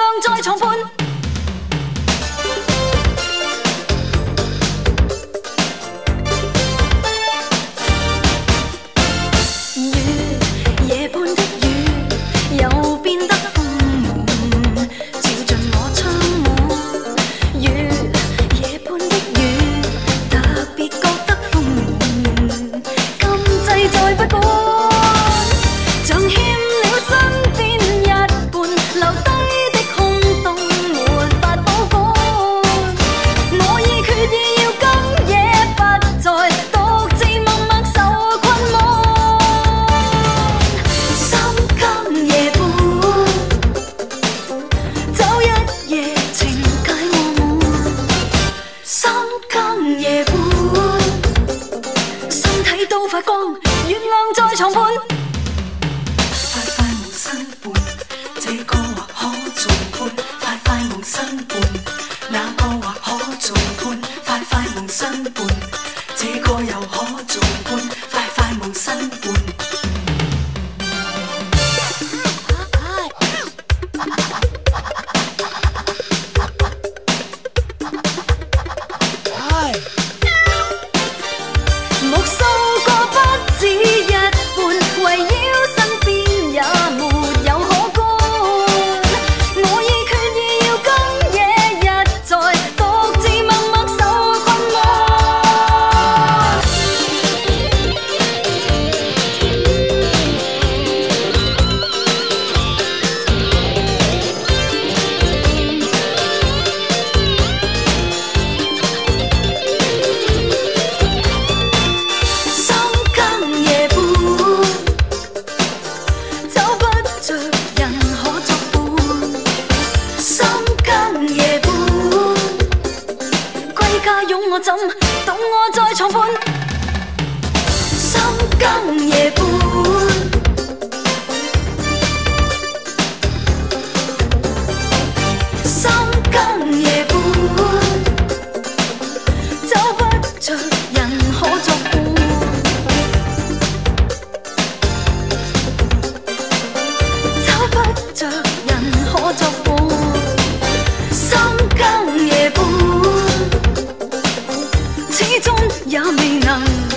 亮在月亮在床畔快快无心伴这个或可重伴快快无心伴拥我怎懂我在床畔？三更夜半，三更夜半，走不出，人可再。也未能。